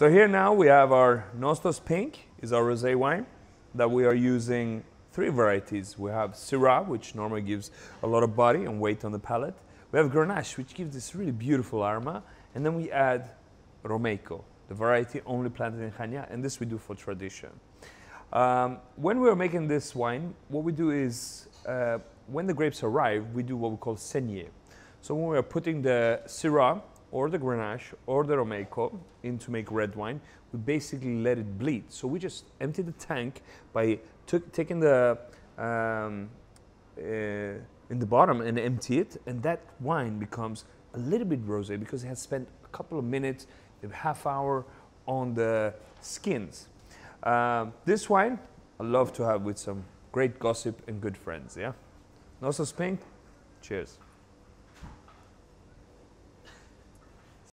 So here now we have our Nostos Pink, is our rosé wine that we are using three varieties. We have Syrah, which normally gives a lot of body and weight on the palate. We have Grenache, which gives this really beautiful aroma. And then we add Romeiko, the variety only planted in Chania, and this we do for tradition. Um, when we are making this wine, what we do is, uh, when the grapes arrive, we do what we call saignée. So when we are putting the Syrah or the Grenache or the Romeiko in to make red wine, we basically let it bleed. So we just empty the tank by taking the um, uh, in the bottom and empty it, and that wine becomes a little bit rosé because it has spent a couple of minutes, a half hour on the skins. Uh, this wine, I love to have with some great gossip and good friends. Yeah, Nostos Pink. Cheers.